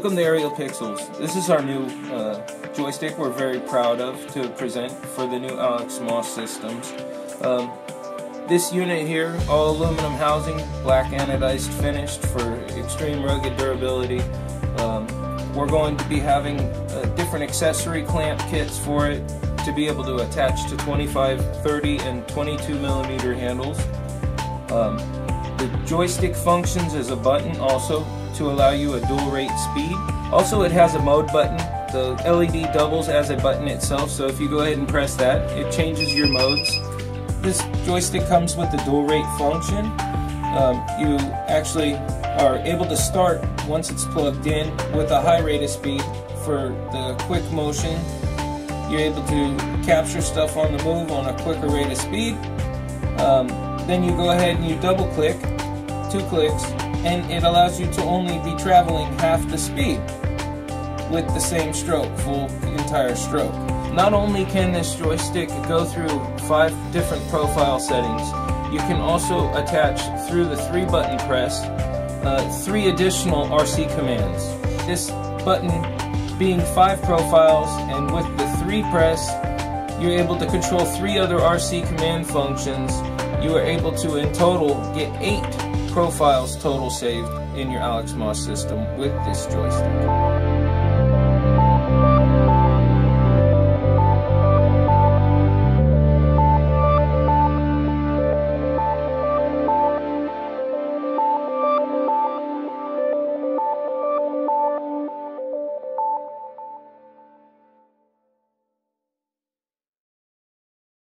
Welcome to Aerial Pixels. This is our new uh, joystick we're very proud of to present for the new Alexmos systems. Um, this unit here, all aluminum housing, black anodized finished for extreme rugged durability. Um, we're going to be having uh, different accessory clamp kits for it to be able to attach to 25, 30, and 22 millimeter handles. Um, the joystick functions as a button also to allow you a dual rate speed. Also it has a mode button. The LED doubles as a button itself, so if you go ahead and press that, it changes your modes. This joystick comes with the dual rate function. Um, you actually are able to start once it's plugged in with a high rate of speed for the quick motion. You're able to capture stuff on the move on a quicker rate of speed. Um, then you go ahead and you double click, two clicks, and it allows you to only be traveling half the speed with the same stroke, full entire stroke. Not only can this joystick go through five different profile settings, you can also attach through the three button press uh, three additional RC commands. This button being five profiles and with the three press you're able to control three other RC command functions. You are able to in total get eight profiles total saved in your Alexmos system with this joystick.